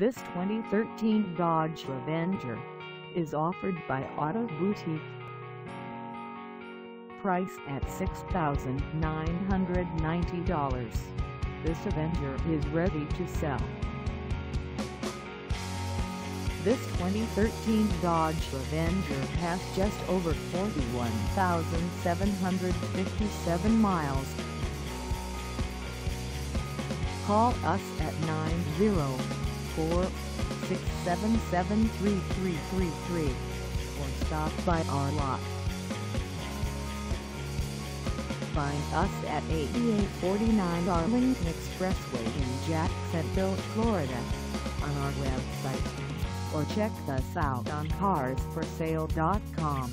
This 2013 Dodge Avenger is offered by Auto Boutique. Price at $6,990. This Avenger is ready to sell. This 2013 Dodge Avenger has just over 41,757 miles. Call us at 904-677-3333 or stop by our lot. Find us at 8849 Arlington Expressway in Jacksonville, Florida on our website or check us out on carsforsale.com.